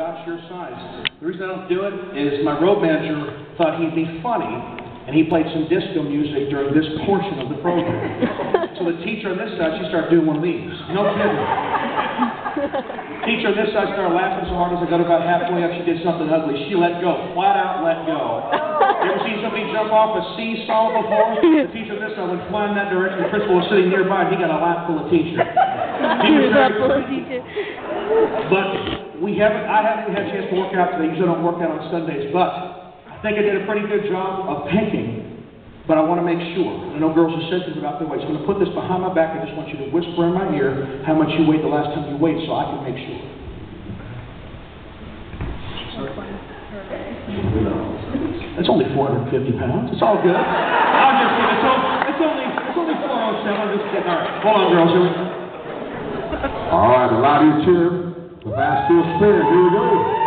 about your size. The reason I don't do it is my road manager thought he'd be funny, and he played some disco music during this portion of the program. So the teacher on this side, she started doing one of these. No kidding. Teacher on this side started laughing so hard as I got about halfway up, she did something ugly. She let go, flat out let go. You ever seen somebody jump off a seesaw before? The teacher on this side went flying that direction. The principal was sitting nearby, and he got a lap full of teacher. He was very but we haven't, I haven't had a chance to work out today, usually I don't work out on Sundays, but I think I did a pretty good job of picking, but I want to make sure. I know girls are sensitive about their weight, so I'm going to put this behind my back, I just want you to whisper in my ear how much you weighed the last time you weighed, so I can make sure. That's only four hundred and fifty pounds, it's all good. I'm just kidding, it's only, it's only, it's only four oh seven, I'm just kidding, all right, hold on, girls. All right, a lot of you cheer. Fast to a sprinter. Here we go.